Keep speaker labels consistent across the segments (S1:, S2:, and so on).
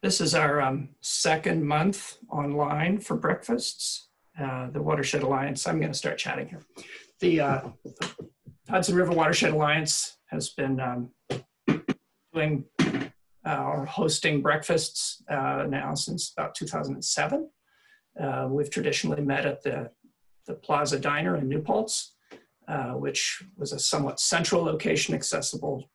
S1: This is our um, second month online for breakfasts. Uh, the Watershed Alliance, I'm going to start chatting here. The uh, Hudson River Watershed Alliance has been um, doing uh, or hosting breakfasts uh, now since about 2007. Uh, we've traditionally met at the, the Plaza Diner in New Paltz, uh, which was a somewhat central location accessible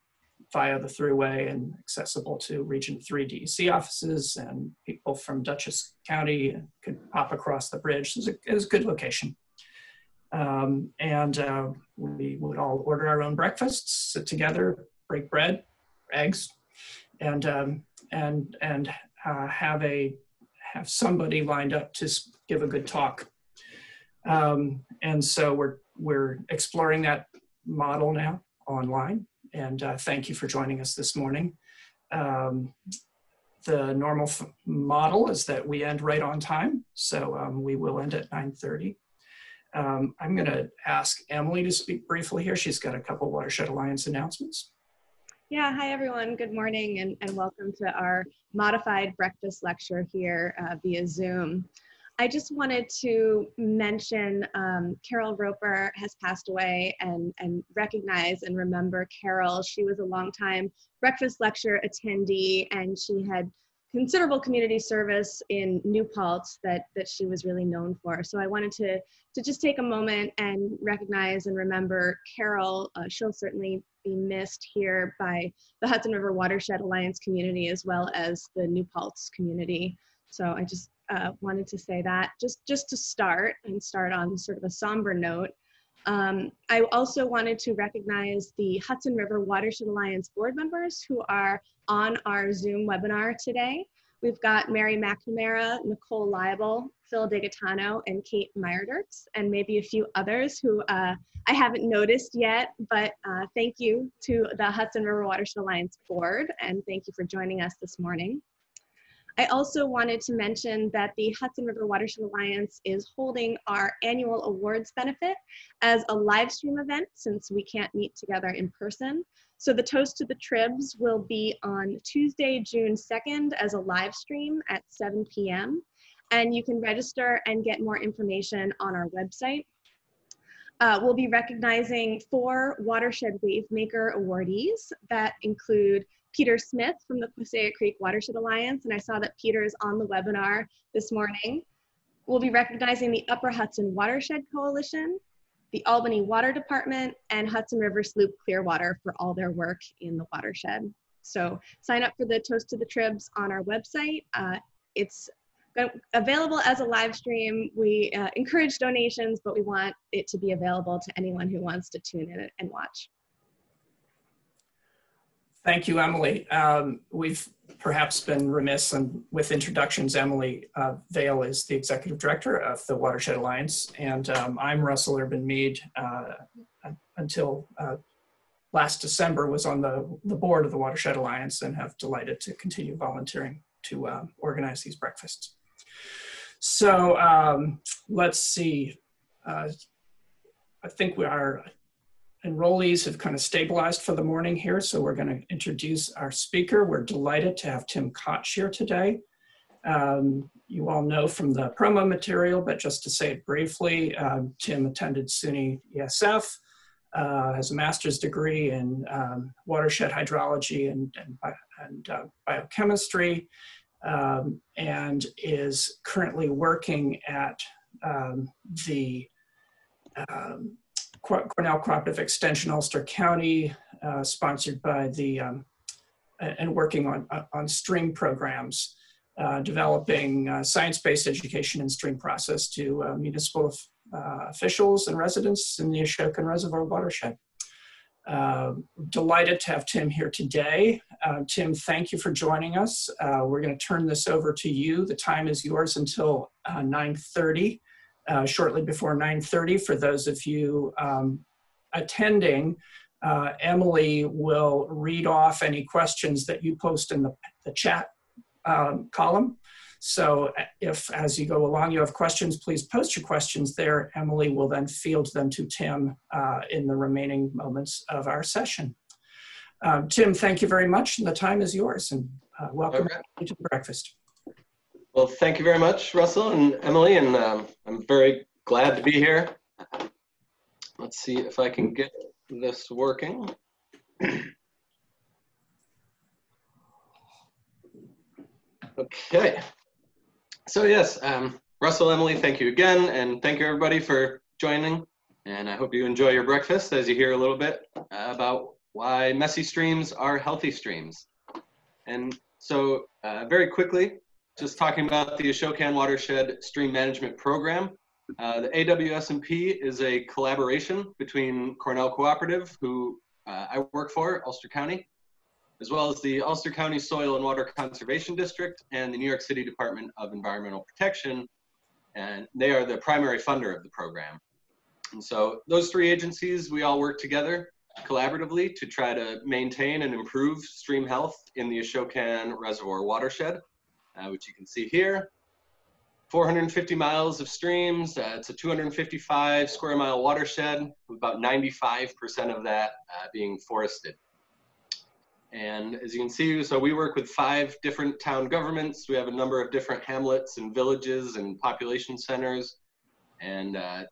S1: via the thruway and accessible to Region 3 DEC offices and people from Dutchess County could pop across the bridge. It was a, it was a good location. Um, and uh, we would all order our own breakfasts, sit together, break bread, eggs, and um, and and uh, have a have somebody lined up to give a good talk. Um, and so we're we're exploring that model now online and uh, thank you for joining us this morning. Um, the normal model is that we end right on time, so um, we will end at 9.30. Um, I'm going to ask Emily to speak briefly here. She's got a couple Watershed Alliance announcements.
S2: Yeah, hi everyone. Good morning and, and welcome to our modified breakfast lecture here uh, via Zoom. I just wanted to mention um, Carol Roper has passed away and, and recognize and remember Carol. She was a longtime breakfast lecture attendee and she had considerable community service in New Paltz that, that she was really known for. So I wanted to, to just take a moment and recognize and remember Carol. Uh, she'll certainly be missed here by the Hudson River Watershed Alliance community as well as the New Paltz community. So I just uh, wanted to say that just just to start and start on sort of a somber note. Um, I also wanted to recognize the Hudson River Watershed Alliance board members who are on our Zoom webinar today. We've got Mary McNamara, Nicole Leibel, Phil DeGatano, and Kate Meyerdirks, and maybe a few others who uh, I haven't noticed yet, but uh, thank you to the Hudson River Watershed Alliance board, and thank you for joining us this morning. I also wanted to mention that the Hudson River Watershed Alliance is holding our annual awards benefit as a live stream event since we can't meet together in person. So the Toast to the Tribs will be on Tuesday, June 2nd as a live stream at 7 p.m. And you can register and get more information on our website. Uh, we'll be recognizing four Watershed Wavemaker awardees that include Peter Smith from the Quassaic Creek Watershed Alliance, and I saw that Peter is on the webinar this morning. We'll be recognizing the Upper Hudson Watershed Coalition, the Albany Water Department, and Hudson River Sloop Clearwater for all their work in the watershed. So sign up for the Toast to the Tribs on our website. Uh, it's available as a live stream. We uh, encourage donations, but we want it to be available to anyone who wants to tune in and watch.
S1: Thank you, Emily. Um, we've perhaps been remiss in, with introductions. Emily uh, Vail is the executive director of the Watershed Alliance, and um, I'm Russell Urban Mead. Uh, until uh, last December, was on the, the board of the Watershed Alliance, and have delighted to continue volunteering to uh, organize these breakfasts. So um, let's see. Uh, I think we are enrollees have kind of stabilized for the morning here, so we're going to introduce our speaker. We're delighted to have Tim Koch here today. Um, you all know from the promo material, but just to say it briefly, um, Tim attended SUNY ESF, uh, has a master's degree in um, watershed hydrology and, and, and uh, biochemistry, um, and is currently working at um, the um, Cornell Cooperative Extension, Ulster County, uh, sponsored by the, um, and working on, uh, on stream programs, uh, developing uh, science-based education and stream process to uh, municipal officials and residents in the Ashokan Reservoir watershed. delighted to have Tim here today. Tim, thank you for joining us. we're gonna turn this over to you. The time is yours until 9.30 uh, shortly before 9.30 for those of you um, attending. Uh, Emily will read off any questions that you post in the, the chat um, column. So uh, if as you go along you have questions, please post your questions there. Emily will then field them to Tim uh, in the remaining moments of our session. Um, Tim, thank you very much, and the time is yours. And uh, welcome
S3: Okay.
S1: to the breakfast.
S3: Well, thank you very much, Russell and Emily, and um, I'm very glad to be here. Let's see if I can get this working. Okay. So yes, um, Russell, Emily, thank you again, and thank you everybody for joining. And I hope you enjoy your breakfast as you hear a little bit about why messy streams are healthy streams. And so uh, very quickly, just talking about the Ashokan Watershed Stream Management Program. Uh, the AWSMP is a collaboration between Cornell Cooperative, who uh, I work for, Ulster County, as well as the Ulster County Soil and Water Conservation District and the New York City Department of Environmental Protection. And they are the primary funder of the program. And so those three agencies, we all work together collaboratively to try to maintain and improve stream health in the Ashokan Reservoir watershed, uh, which you can see here. 450 miles of streams. Uh, it's a 255 square mile watershed, with about 95% of that uh, being forested. And as you can see, so we work with five different town governments. We have a number of different hamlets and villages and population centers. And uh,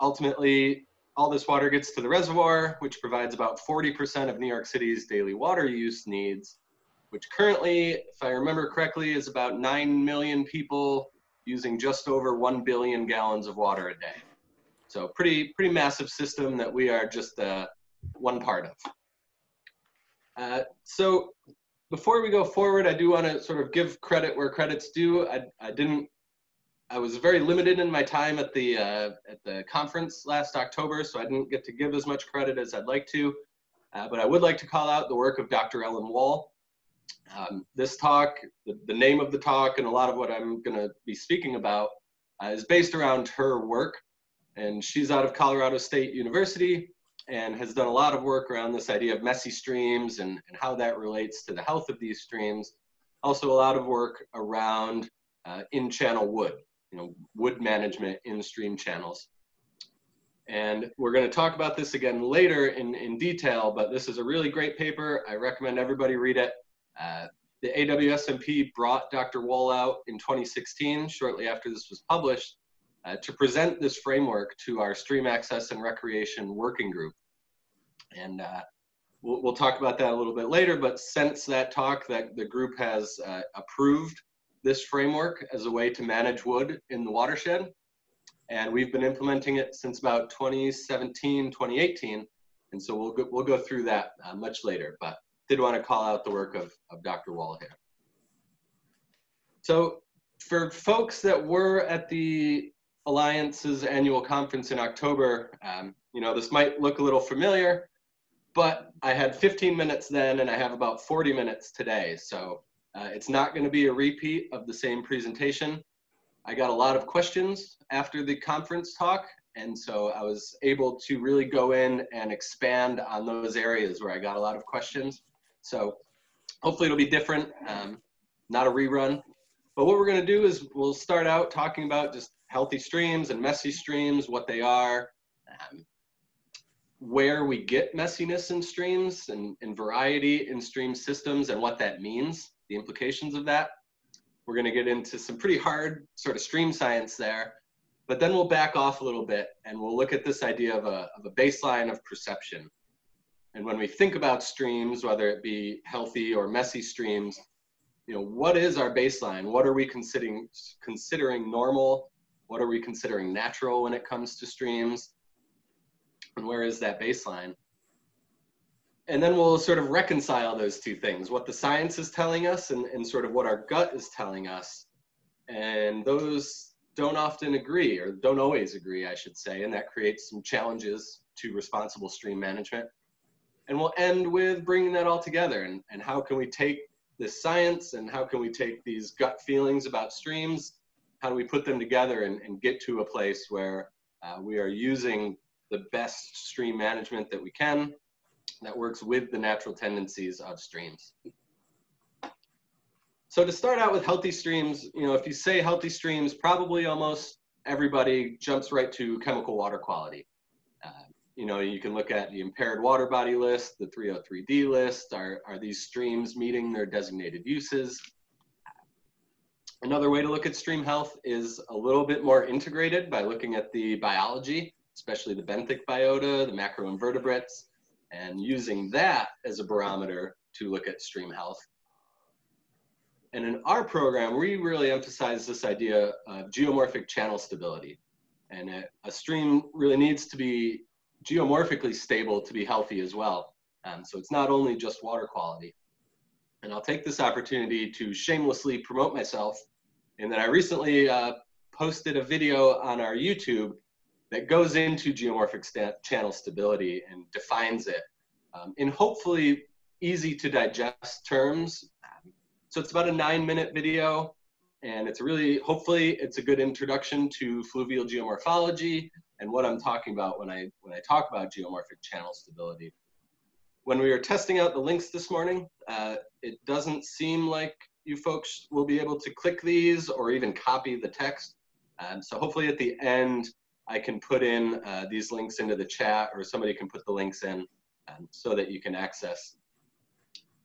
S3: ultimately, all this water gets to the reservoir, which provides about 40% of New York City's daily water use needs, which currently, if I remember correctly, is about 9 million people using just over 1 billion gallons of water a day. So pretty, pretty massive system that we are just uh, one part of. Uh, so before we go forward, I do want to sort of give credit where credit's due. I, I didn't, I was very limited in my time at the, uh, at the conference last October, so I didn't get to give as much credit as I'd like to. Uh, but I would like to call out the work of Dr. Ellen Wohl. Um, this talk, the, the, name of the talk, and a lot of what I'm going to be speaking about uh, is based around her work. And she's out of Colorado State University and has done a lot of work around this idea of messy streams and, and how that relates to the health of these streams. Also, a lot of work around uh, in channel wood, you know, wood management in stream channels. And we're going to talk about this again later in, in detail, but this is a really great paper. I recommend everybody read it. Uh, the AWSMP brought Dr. Wohl out in 2016, shortly after this was published, uh, to present this framework to our stream access and recreation working group. And uh, we'll, we'll, talk about that a little bit later, but since that talk, that the group has uh, approved this framework as a way to manage wood in the watershed. And we've been implementing it since about 2017, 2018. And so we'll go, we'll go through that uh, much later, but did want to call out the work of, of Dr. Wohl here. So for folks that were at the Alliance's annual conference in October, um, you know, this might look a little familiar, but I had 15 minutes then and I have about 40 minutes today. So uh, it's not going to be a repeat of the same presentation. I got a lot of questions after the conference talk, and so I was able to really go in and expand on those areas where I got a lot of questions. So hopefully it'll be different, um, not a rerun. But what we're going to do is we'll start out talking about just healthy streams and messy streams, what they are, um, where we get messiness in streams and, and variety in stream systems and what that means, the implications of that. We're going to get into some pretty hard sort of stream science there, but then we'll back off a little bit and we'll look at this idea of a, of a baseline of perception. And when we think about streams, whether it be healthy or messy streams, you know, what is our baseline? What are we considering considering normal? What are we considering natural when it comes to streams? And where is that baseline? And then we'll sort of reconcile those two things, what the science is telling us and, and sort of what our gut is telling us. And those don't often agree or don't always agree, I should say, and that creates some challenges to responsible stream management. And we'll end with bringing that all together and, and how can we take this science and how can we take these gut feelings about streams, how do we put them together and, and get to a place where uh, we are using the best stream management that we can that works with the natural tendencies of streams. So to start out with healthy streams, you know, if you say healthy streams, probably almost everybody jumps right to chemical water quality. Uh, you know, you can look at the impaired water body list, the 303D list. Are, are these streams meeting their designated uses? Another way to look at stream health is a little bit more integrated by looking at the biology, especially the benthic biota, the macroinvertebrates, and using that as a barometer to look at stream health. And in our program, we really emphasize this idea of geomorphic channel stability. And a, a stream really needs to be geomorphically stable to be healthy as well. Um, so it's not only just water quality. And I'll take this opportunity to shamelessly promote myself in that I recently uh, posted a video on our YouTube that goes into geomorphic sta channel stability and defines it um, in hopefully easy to digest terms. So it's about a nine minute video and it's really, hopefully it's a good introduction to fluvial geomorphology and what I'm talking about when I, when I talk about geomorphic channel stability. When we were testing out the links this morning, uh, it doesn't seem like you folks will be able to click these or even copy the text. Um, so hopefully at the end, I can put in uh, these links into the chat or somebody can put the links in um, so that you can access.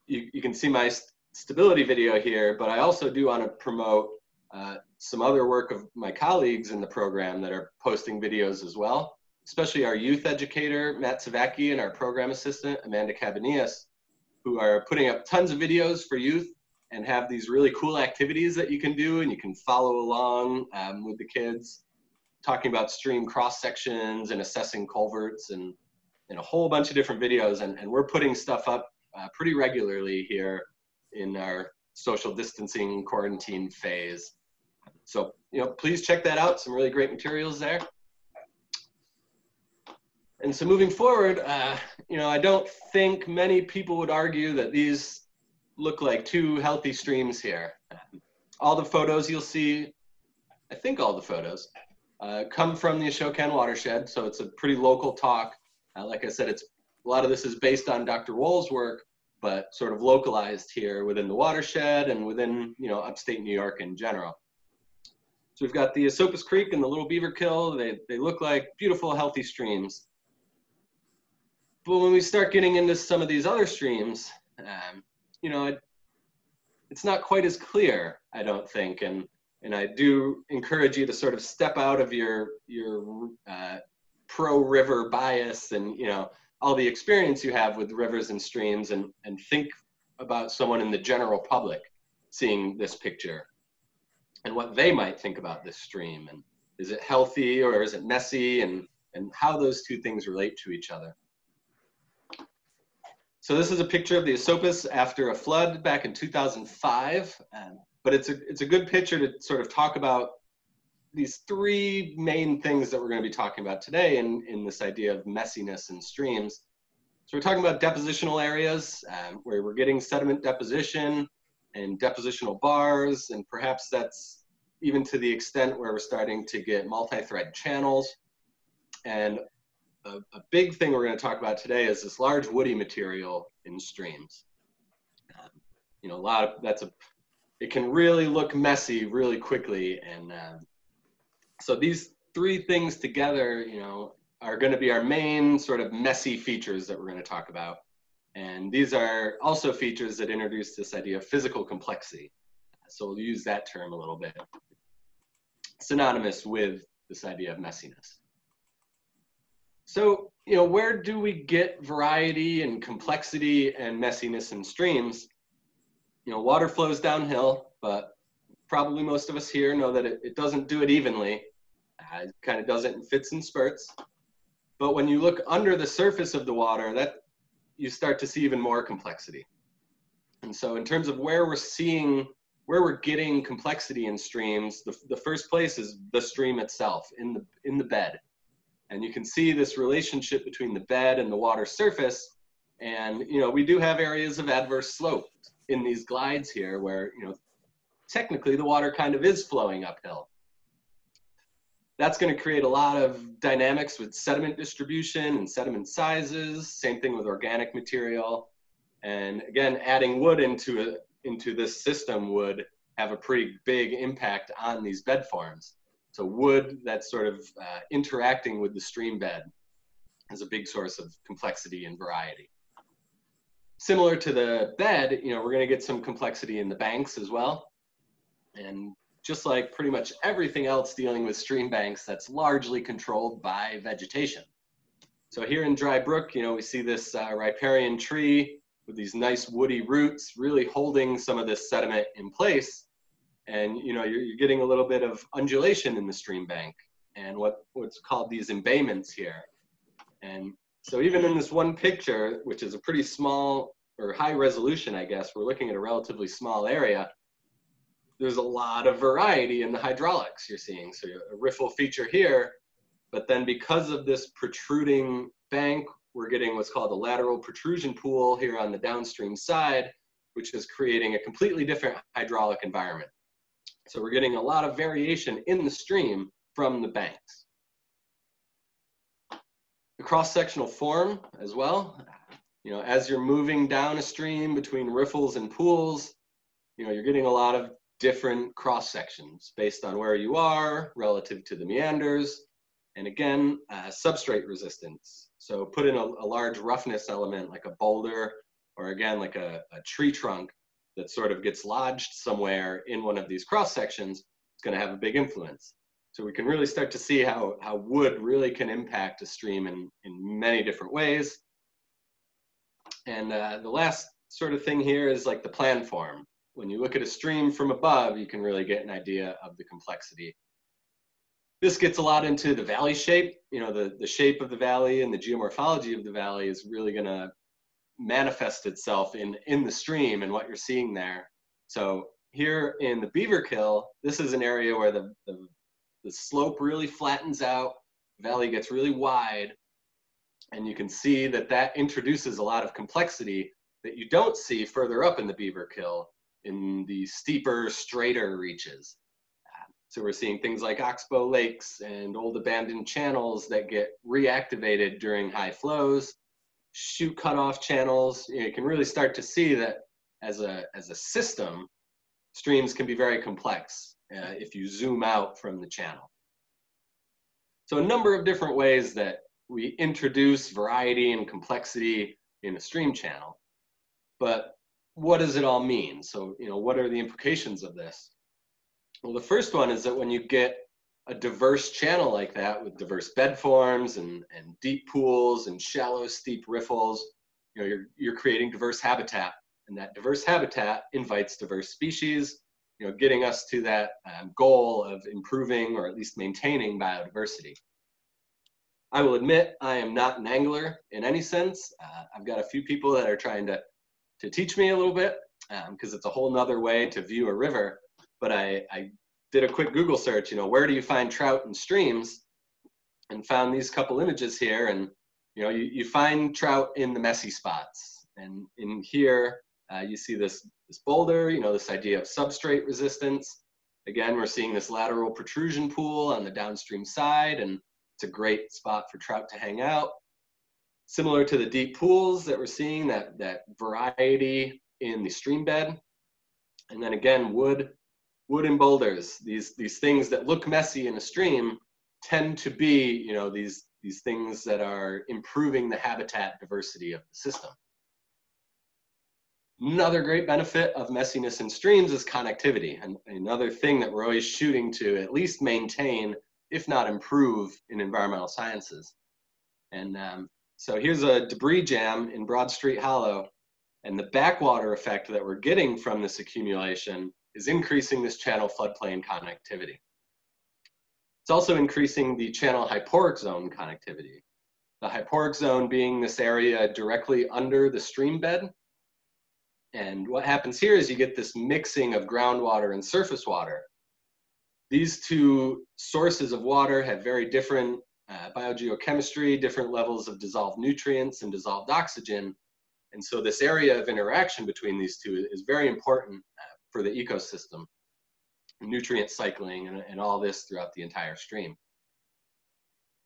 S3: You, you can see my st stability video here, but I also do want to promote uh, some other work of my colleagues in the program that are posting videos as well, especially our youth educator, Matt Savacki, and our program assistant, Amanda Cabanillas, who are putting up tons of videos for youth and have these really cool activities that you can do and you can follow along um, with the kids talking about stream cross sections and assessing culverts and, and a whole bunch of different videos. And, and we're putting stuff up uh, pretty regularly here in our social distancing quarantine phase so you know please check that out some really great materials there and so moving forward uh, you know i don't think many people would argue that these look like two healthy streams here. All the photos you'll see, I think all the photos, uh, come from the Ashokan watershed, so it's a pretty local talk. Uh, like I said, it's a lot of this is based on Dr. Wohl's work, but sort of localized here within the watershed and within you know upstate New York in general. So we've got the Esopus Creek and the Little Beaverkill. They, they look like beautiful, healthy streams. But when we start getting into some of these other streams, um, you know, it, it's not quite as clear, I don't think. And, and I do encourage you to sort of step out of your, your uh, pro river bias and, you know, all the experience you have with rivers and streams and, and think about someone in the general public seeing this picture and what they might think about this stream and is it healthy or is it messy and, and how those two things relate to each other. So this is a picture of the Esopus after a flood back in 2005. Um, but it's a, it's a good picture to sort of talk about these three main things that we're going to be talking about today in, in this idea of messiness in streams. So we're talking about depositional areas um, where we're getting sediment deposition and depositional bars, and perhaps that's even to the extent where we're starting to get multi-thread channels. And a, a big thing we're going to talk about today is this large woody material in streams. Um, you know, a lot of that's a, it can really look messy really quickly. And um, so these three things together, you know, are going to be our main sort of messy features that we're going to talk about. And these are also features that introduce this idea of physical complexity. So we'll use that term a little bit. Synonymous with this idea of messiness. So, you know, where do we get variety and complexity and messiness in streams? You know, water flows downhill, but probably most of us here know that it, it doesn't do it evenly. Uh, it kind of does it in fits and spurts. But when you look under the surface of the water, that you start to see even more complexity. And so in terms of where we're seeing, where we're getting complexity in streams, the, the first place is the stream itself, in the, in the bed. And you can see this relationship between the bed and the water surface. And, you know, we do have areas of adverse slope in these glides here where, you know, technically the water kind of is flowing uphill. That's going to create a lot of dynamics with sediment distribution and sediment sizes. Same thing with organic material. And again, adding wood into, a, into this system would have a pretty big impact on these bed forms. So wood that's sort of uh, interacting with the stream bed. is a big source of complexity and variety. Similar to the bed, you know, we're going to get some complexity in the banks as well. And just like pretty much everything else dealing with stream banks, that's largely controlled by vegetation. So here in Dry Brook, you know, we see this uh, riparian tree with these nice woody roots really holding some of this sediment in place. And, you know, you're, you're getting a little bit of undulation in the stream bank and what, what's called these embayments here. And so even in this one picture, which is a pretty small or high resolution, I guess, we're looking at a relatively small area. There's a lot of variety in the hydraulics you're seeing. So a riffle feature here, but then because of this protruding bank, we're getting what's called a lateral protrusion pool here on the downstream side, which is creating a completely different hydraulic environment. So we're getting a lot of variation in the stream from the banks. The cross-sectional form as well. You know, as you're moving down a stream between riffles and pools, you know, you're getting a lot of different cross sections based on where you are relative to the meanders. And again, uh, substrate resistance. So put in a, a, large roughness element like a boulder or again, like a, a tree trunk that sort of gets lodged somewhere in one of these cross sections, it's gonna have a big influence. So we can really start to see how, how wood really can impact a stream in, in many different ways. And uh, the last sort of thing here is like the plan form. When you look at a stream from above, you can really get an idea of the complexity. This gets a lot into the valley shape. You know, the, the shape of the valley and the geomorphology of the valley is really gonna manifest itself in, in the stream and what you're seeing there. So here in the Beaverkill, this is an area where the, the, the slope really flattens out, valley gets really wide, and you can see that that introduces a lot of complexity that you don't see further up in the Beaverkill in the steeper, straighter reaches. So we're seeing things like oxbow lakes and old abandoned channels that get reactivated during high flows, chute cutoff channels. You can really start to see that as a, as a system, streams can be very complex uh, if you zoom out from the channel. So a number of different ways that we introduce variety and complexity in a stream channel. But what does it all mean? So, you know, what are the implications of this? Well, the first one is that when you get a diverse channel like that with diverse bed forms and, and deep pools and shallow, steep riffles, you know, you're, you're creating diverse habitat. And that diverse habitat invites diverse species, you know, getting us to that um, goal of improving or at least maintaining biodiversity. I will admit I am not an angler in any sense. Uh, I've got a few people that are trying to, to teach me a little bit because um, it's a whole nother way to view a river. But I, I did a quick Google search, you know, where do you find trout in streams? And found these couple images here. And, you know, you, you find trout in the messy spots. And in here, uh, you see this, this boulder, you know, this idea of substrate resistance. Again, we're seeing this lateral protrusion pool on the downstream side. And it's a great spot for trout to hang out. Similar to the deep pools that we're seeing, that, that variety in the stream bed. And then again, wood, wood and boulders, these, these things that look messy in a stream tend to be, you know, these, these things that are improving the habitat diversity of the system. Another great benefit of messiness in streams is connectivity. And another thing that we're always shooting to at least maintain if not improve in environmental sciences. And um, so here's a debris jam in Broad Street Hollow. And the backwater effect that we're getting from this accumulation is increasing this channel floodplain connectivity. It's also increasing the channel hyporheic zone connectivity. The hyporheic zone being this area directly under the stream bed. And what happens here is you get this mixing of groundwater and surface water these two sources of water have very different uh, biogeochemistry, different levels of dissolved nutrients and dissolved oxygen. And so this area of interaction between these two is very important uh, for the ecosystem, nutrient cycling and, and all this throughout the entire stream.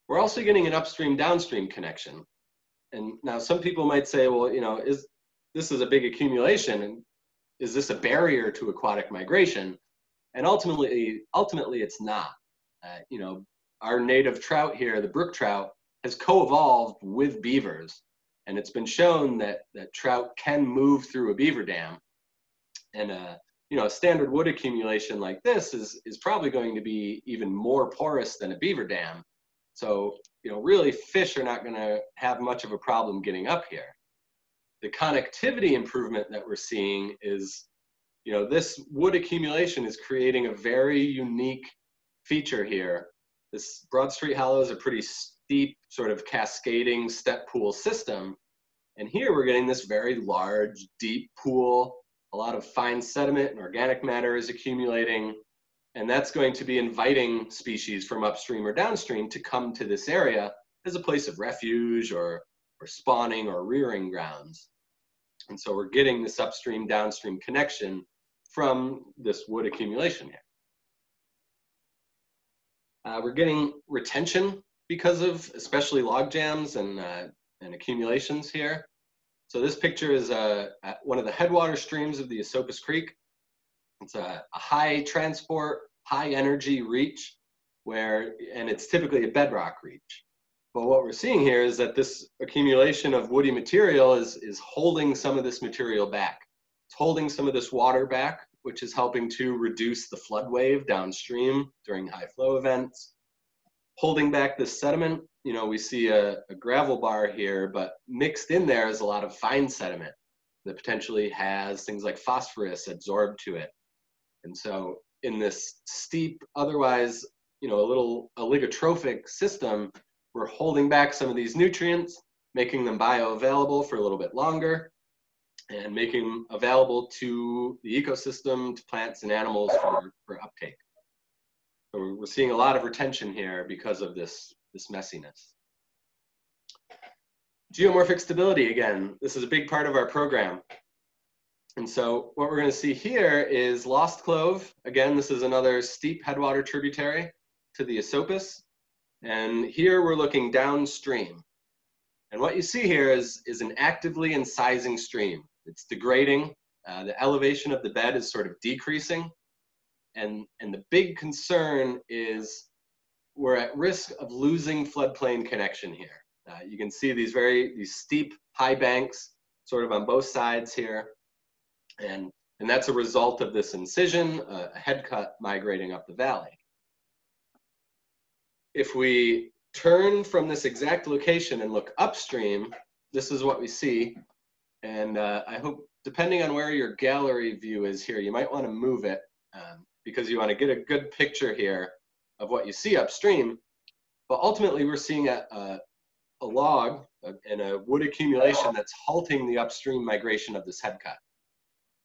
S3: We're also getting an upstream downstream connection. And now some people might say, well, you know, is this is a big accumulation and is this a barrier to aquatic migration? and ultimately ultimately it's not uh, you know our native trout here the brook trout has co-evolved with beavers. And it's been shown that, that trout can move through a beaver dam. And uh, you know, a standard wood accumulation like this is, is probably going to be even more porous than a beaver dam. So, you know, really fish are not gonna have much of a problem getting up here. The connectivity improvement that we're seeing is, you know, this wood accumulation is creating a very unique feature here. This Broad Street Hollow is a pretty steep sort of cascading step pool system. And here we're getting this very large, deep pool a lot of fine sediment and organic matter is accumulating, and that's going to be inviting species from upstream or downstream to come to this area as a place of refuge or, or spawning or rearing grounds. And so we're getting this upstream downstream connection from this wood accumulation here. Uh, we're getting retention because of especially log jams and, uh, and accumulations here. So this picture is uh, one of the headwater streams of the Esopus Creek. It's a, a high transport, high energy reach where, and it's typically a bedrock reach. But what we're seeing here is that this accumulation of woody material is, is holding some of this material back. It's holding some of this water back, which is helping to reduce the flood wave downstream during high flow events. Holding back the sediment you know, we see a, a, gravel bar here, but mixed in there is a lot of fine sediment that potentially has things like phosphorus absorbed to it. And so in this steep, otherwise, you know, a little oligotrophic system, we're holding back some of these nutrients, making them bioavailable for a little bit longer, and making them available to the ecosystem, to plants and animals for, for uptake. So we're seeing a lot of retention here because of this this messiness. Geomorphic stability, again, this is a big part of our program. And so what we're gonna see here is Lost Clove. Again, this is another steep headwater tributary to the Esopus. And here we're looking downstream. And what you see here is, is an actively incising stream. It's degrading. Uh, the elevation of the bed is sort of decreasing. And, and the big concern is we're at risk of losing floodplain connection here. Uh, you can see these very these steep high banks sort of on both sides here. And, and that's a result of this incision, a head cut migrating up the valley. If we turn from this exact location and look upstream, this is what we see. And uh, I hope, depending on where your gallery view is here, you might want to move it um, because you want to get a good picture here of what you see upstream. But ultimately, we're seeing a, a, a log and a wood accumulation that's halting the upstream migration of this head cut.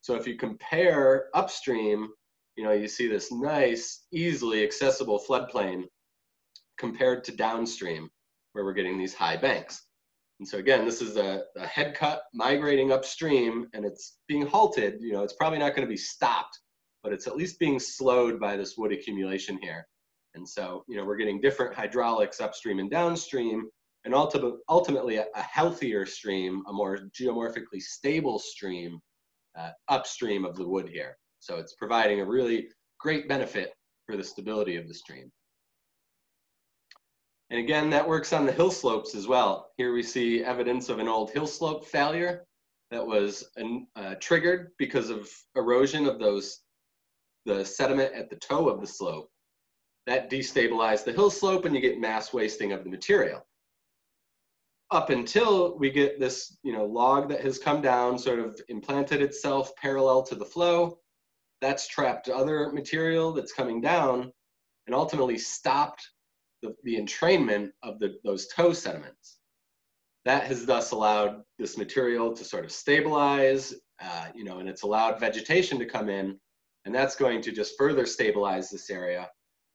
S3: So if you compare upstream, you know, you see this nice, easily accessible floodplain compared to downstream, where we're getting these high banks. And so again, this is a, a head cut migrating upstream and it's being halted. You know, it's probably not going to be stopped, but it's at least being slowed by this wood accumulation here. And so, you know, we're getting different hydraulics upstream and downstream, and ultimately a, a healthier stream, a more geomorphically stable stream uh, upstream of the wood here. So it's providing a really great benefit for the stability of the stream. And again, that works on the hill slopes as well. Here we see evidence of an old hill slope failure that was uh, triggered because of erosion of those, the sediment at the toe of the slope that destabilized the hill slope and you get mass wasting of the material. Up until we get this you know, log that has come down, sort of implanted itself parallel to the flow, that's trapped other material that's coming down and ultimately stopped the, the entrainment of the, those toe sediments. That has thus allowed this material to sort of stabilize, uh, you know, and it's allowed vegetation to come in, and that's going to just further stabilize this area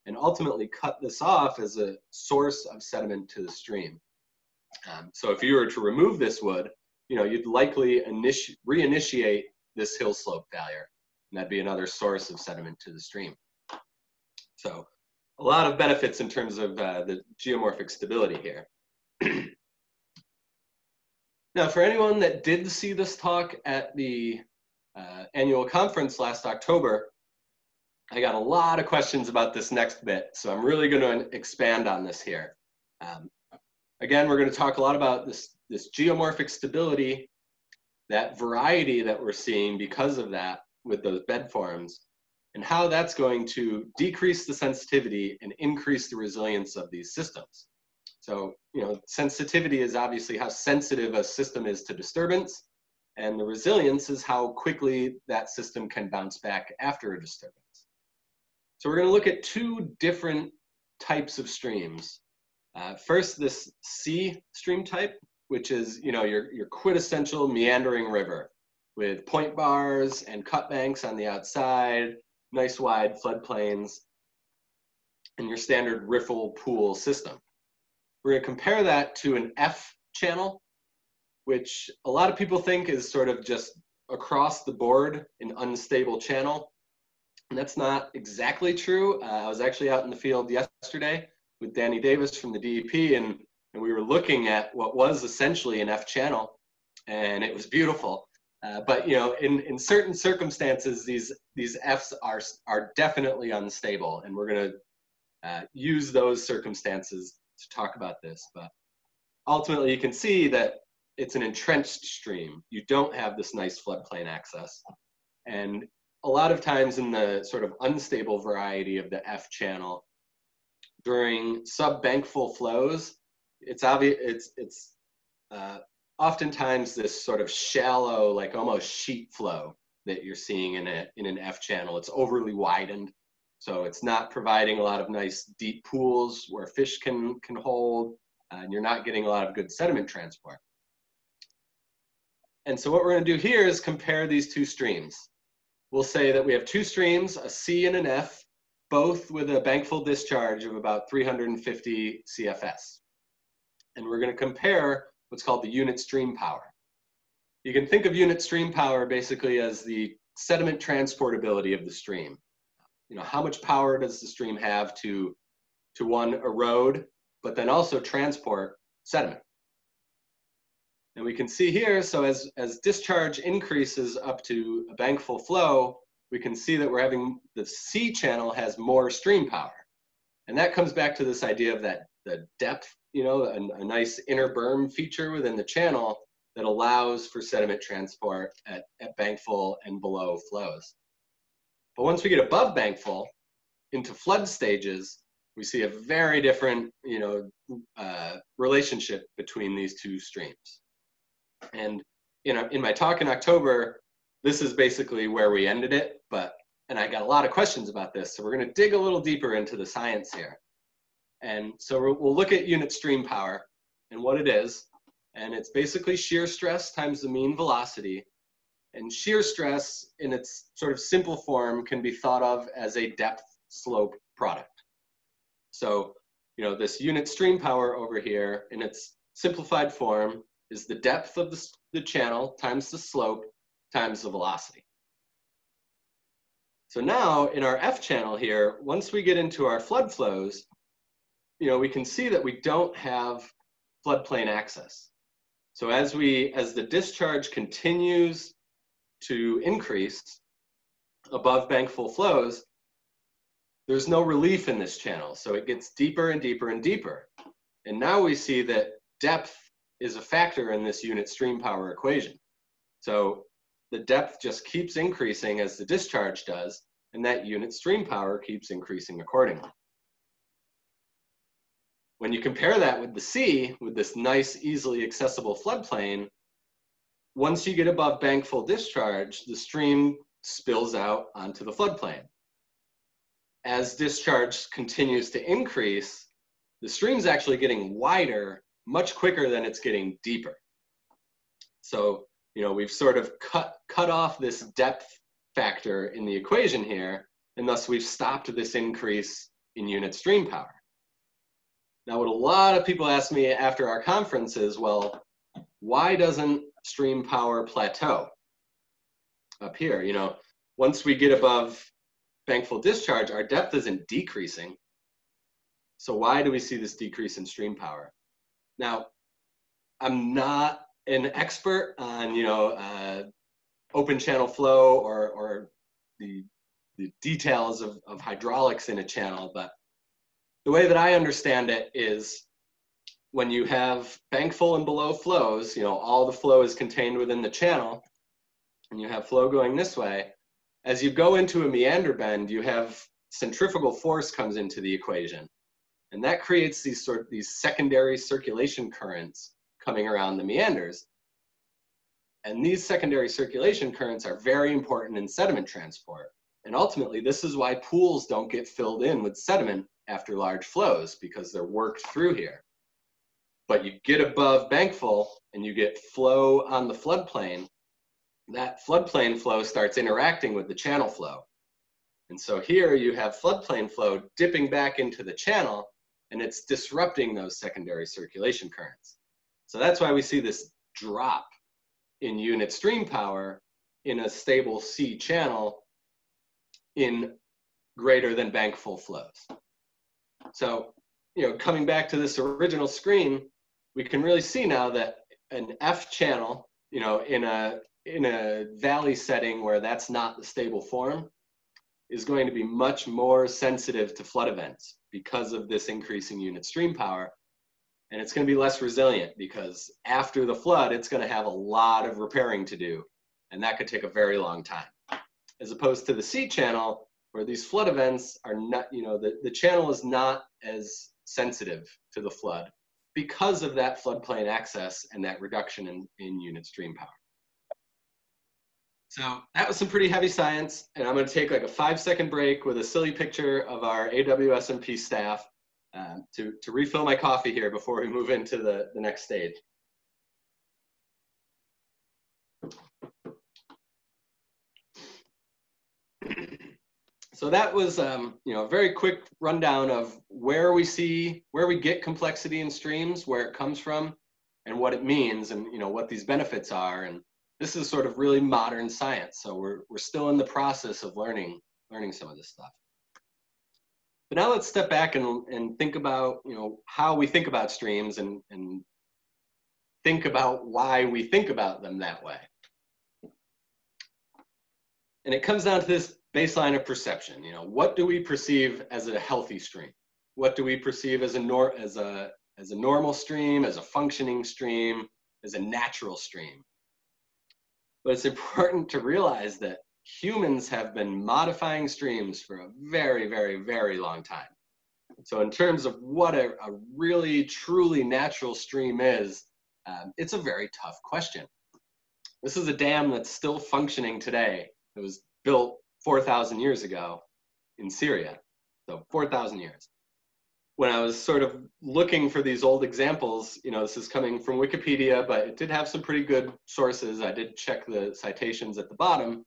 S3: and ultimately cut this off as a source of sediment to the stream. Um, so if you were to remove this wood, you know, you'd likely reinitiate this hill slope failure, and that'd be another source of sediment to the stream. So a lot of benefits in terms of uh, the geomorphic stability here. now, for anyone that did see this talk at the uh, annual conference last October, I got a lot of questions about this next bit, so I'm really going to expand on this here. Um, again, we're going to talk a lot about this, this geomorphic stability, that variety that we're seeing because of that with those bed forms, and how that's going to decrease the sensitivity and increase the resilience of these systems. So, you know, sensitivity is obviously how sensitive a system is to disturbance, and the resilience is how quickly that system can bounce back after a disturbance. So we're going to look at two different types of streams. Uh, first, this C stream type, which is, you know, your, your quintessential meandering river with point bars and cut banks on the outside, nice wide floodplains, and your standard riffle pool system. We're going to compare that to an F channel, which a lot of people think is sort of just across the board an unstable channel. And that's not exactly true. Uh, I was actually out in the field yesterday with Danny Davis from the DEP, and, and we were looking at what was essentially an F channel, and it was beautiful. Uh, but you know, in, in certain circumstances, these these Fs are are definitely unstable, and we're going to uh, use those circumstances to talk about this. But ultimately, you can see that it's an entrenched stream. You don't have this nice floodplain access, and a lot of times in the sort of unstable variety of the F channel, during sub-bankful flows, it's obvious it's it's uh, oftentimes this sort of shallow, like almost sheet flow that you're seeing in a in an F channel. It's overly widened, so it's not providing a lot of nice deep pools where fish can can hold, and you're not getting a lot of good sediment transport. And so what we're going to do here is compare these two streams. We'll say that we have two streams, a C and an F, both with a bankful discharge of about 350 CFS. And we're going to compare what's called the unit stream power. You can think of unit stream power basically as the sediment transportability of the stream. You know, how much power does the stream have to, to one, erode, but then also transport sediment. And we can see here, so as, as discharge increases up to a bankful flow, we can see that we're having, the C channel has more stream power. And that comes back to this idea of that the depth, you know, a, a nice inner berm feature within the channel that allows for sediment transport at, at bankful and below flows. But once we get above bankful into flood stages, we see a very different, you know, uh, relationship between these two streams. And you know, in my talk in October, this is basically where we ended it, but and I got a lot of questions about this, so we're going to dig a little deeper into the science here. And so we'll look at unit stream power and what it is. And it's basically shear stress times the mean velocity. And shear stress in its sort of simple form can be thought of as a depth slope product. So, you know, this unit stream power over here in its simplified form is the depth of the, the channel times the slope times the velocity. So now in our F channel here, once we get into our flood flows, you know, we can see that we don't have floodplain access. So as we, as the discharge continues to increase above bankful flows, there's no relief in this channel. So it gets deeper and deeper and deeper. And now we see that depth is a factor in this unit stream power equation. So the depth just keeps increasing as the discharge does, and that unit stream power keeps increasing accordingly. When you compare that with the C, with this nice, easily accessible floodplain, once you get above bankful discharge, the stream spills out onto the floodplain. As discharge continues to increase, the stream's actually getting wider much quicker than it's getting deeper. So, you know, we've sort of cut, cut off this depth factor in the equation here, and thus we've stopped this increase in unit stream power. Now, what a lot of people ask me after our conference is, well, why doesn't stream power plateau up here? You know, once we get above bankful discharge, our depth isn't decreasing. So why do we see this decrease in stream power? Now, I'm not an expert on, you know, uh, open channel flow or, or the, the details of, of hydraulics in a channel, but the way that I understand it is when you have bankful and below flows, you know, all the flow is contained within the channel, and you have flow going this way, as you go into a meander bend, you have centrifugal force comes into the equation. And that creates these sort of these secondary circulation currents coming around the meanders. And these secondary circulation currents are very important in sediment transport. And ultimately, this is why pools don't get filled in with sediment after large flows because they're worked through here. But you get above bankfull and you get flow on the floodplain, that floodplain flow starts interacting with the channel flow. And so here you have floodplain flow dipping back into the channel and it's disrupting those secondary circulation currents. So that's why we see this drop in unit stream power in a stable C channel in greater than bankfull flows. So, you know, coming back to this original screen, we can really see now that an F channel, you know, in a in a valley setting where that's not the stable form, is going to be much more sensitive to flood events because of this increasing unit stream power. And it's going to be less resilient because after the flood, it's going to have a lot of repairing to do. And that could take a very long time. As opposed to the C channel, where these flood events are not, you know, the, the channel is not as sensitive to the flood because of that floodplain access and that reduction in, in unit stream power. So that was some pretty heavy science, and I'm going to take like a five second break with a silly picture of our AWSMP staff um, to, to refill my coffee here before we move into the, the next stage. so that was um, you know a very quick rundown of where we see where we get complexity in streams where it comes from and what it means and you know what these benefits are. And this is sort of really modern science so we're, we're still in the process of learning learning some of this stuff. But now let's step back and, and think about you know how we think about streams and, and think about why we think about them that way. And it comes down to this baseline of perception. You know, what do we perceive as a healthy stream? What do we perceive as a nor as a as a normal stream, as a functioning stream, as a natural stream? But it's important to realize that humans have been modifying streams for a very, very, very long time. So in terms of what a, a really, truly natural stream is, um, it's a very tough question. This is a dam that's still functioning today. It was built 4,000 years ago in Syria. So 4,000 years. When I was sort of looking for these old examples, you know, this is coming from Wikipedia, but it did have some pretty good sources. I did check the citations at the bottom,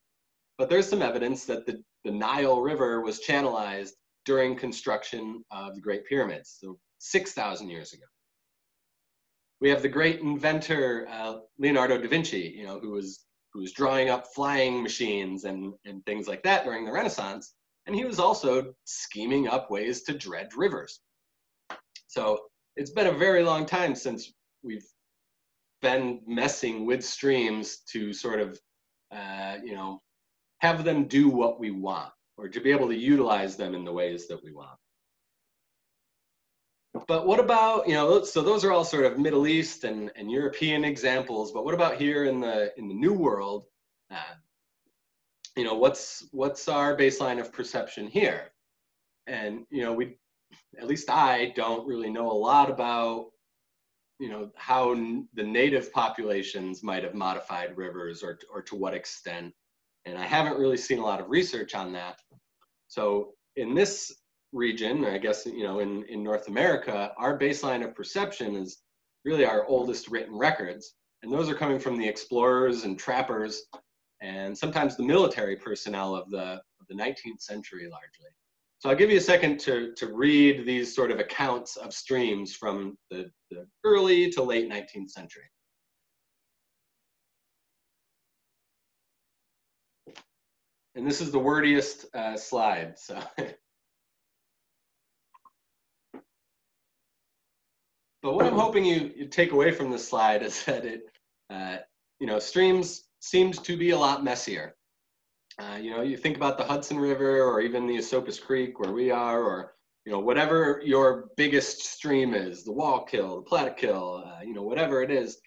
S3: but there's some evidence that the, the Nile River was channelized during construction of the Great Pyramids, so 6,000 years ago. We have the great inventor, uh, Leonardo da Vinci, you know, who was who was drawing up flying machines and, and things like that during the Renaissance. And he was also scheming up ways to dredge rivers. So it's been a very long time since we've been messing with streams to sort of, uh, you know, have them do what we want or to be able to utilize them in the ways that we want. But what about, you know, so those are all sort of Middle East and, and European examples, but what about here in the, in the New World? Uh, you know, what's, what's our baseline of perception here? And, you know, we, at least I don't really know a lot about, you know, how the native populations might have modified rivers or, or to what extent. And I haven't really seen a lot of research on that. So in this region, I guess, you know, in, in North America, our baseline of perception is really our oldest written records. And those are coming from the explorers and trappers and sometimes the military personnel of the, of the 19th century largely. So I'll give you a second to, to read these sort of accounts of streams from the, the early to late 19th century. And this is the wordiest uh, slide, so But what I'm hoping you, you take away from this slide is that it, uh, you know, streams seemed to be a lot messier. Uh, you know, you think about the Hudson River or even the Esopus Creek where we are, or you know, whatever your biggest stream is, the Wallkill, the Plattekill, uh, you know, whatever it is,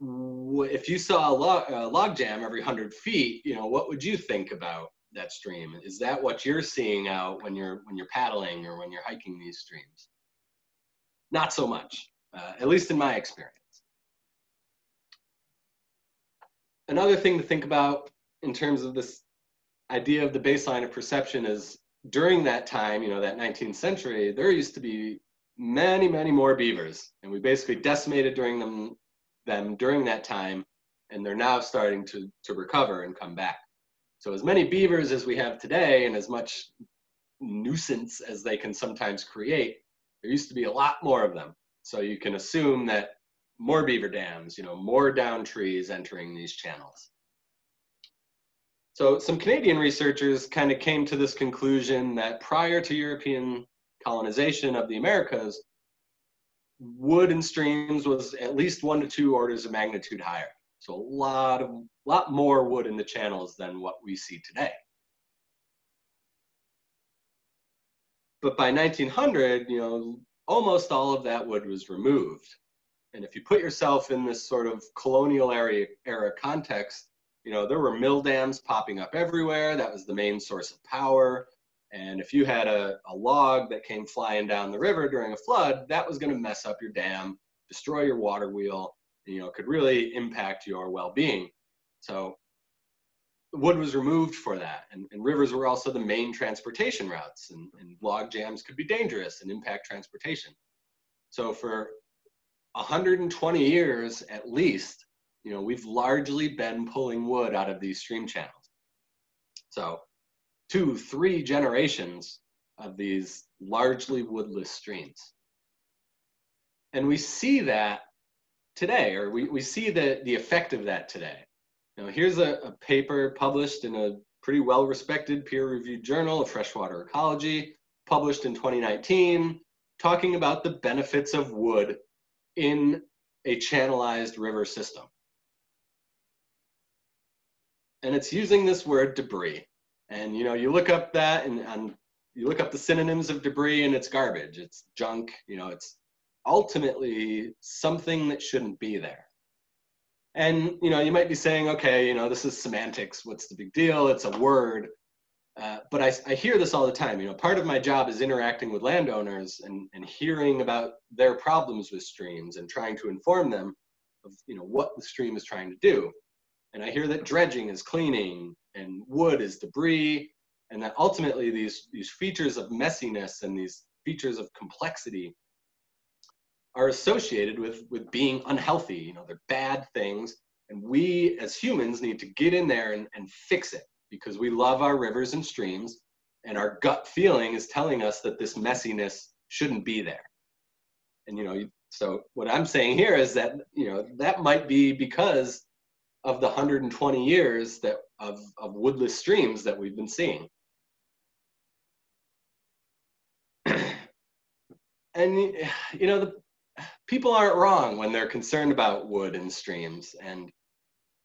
S3: if you saw a log, a log jam every 100 feet, you know, what would you think about that stream? Is that what you're seeing out when you're when you're paddling or when you're hiking these streams? Not so much, uh, at least in my experience. Another thing to think about in terms of this idea of the baseline of perception is during that time, you know, that 19th century, there used to be many, many more beavers, and we basically decimated during them them during that time, and they're now starting to, to recover and come back. So as many beavers as we have today and as much nuisance as they can sometimes create, there used to be a lot more of them. So you can assume that more beaver dams, you know, more down trees entering these channels. So some Canadian researchers kind of came to this conclusion that prior to European colonization of the Americas, wood in streams was at least one to two orders of magnitude higher. So a lot of lot more wood in the channels than what we see today. But by 1900, you know, almost all of that wood was removed. And if you put yourself in this sort of colonial era, era context, you know, there were mill dams popping up everywhere. That was the main source of power. And if you had a, a log that came flying down the river during a flood, that was going to mess up your dam, destroy your water wheel, you know, could really impact your well-being. So wood was removed for that. And, and rivers were also the main transportation routes and, and log jams could be dangerous and impact transportation. So for 120 years at least, you know, we've largely been pulling wood out of these stream channels. So two, three generations of these largely woodless streams. And we see that today, or we, we see the, the effect of that today. Now, here's a, a paper published in a pretty well-respected peer-reviewed journal of freshwater ecology, published in 2019, talking about the benefits of wood in a channelized river system. And it's using this word debris. And you know, you look up that and, and you look up the synonyms of debris and it's garbage, it's junk, you know, it's ultimately something that shouldn't be there. And you know, you might be saying, okay, you know, this is semantics. What's the big deal? It's a word. Uh, but I, I hear this all the time. You know, part of my job is interacting with landowners and, and hearing about their problems with streams and trying to inform them of you know what the stream is trying to do. And I hear that dredging is cleaning and wood is debris, and that ultimately these, these features of messiness and these features of complexity are associated with, with being unhealthy. You know, they're bad things, and we as humans need to get in there and, and fix it because we love our rivers and streams, and our gut feeling is telling us that this messiness shouldn't be there. And you know, so what I'm saying here is that you know that might be because of the 120 years that of, of woodless streams that we've been seeing. and you know the people aren't wrong when they're concerned about wood and streams and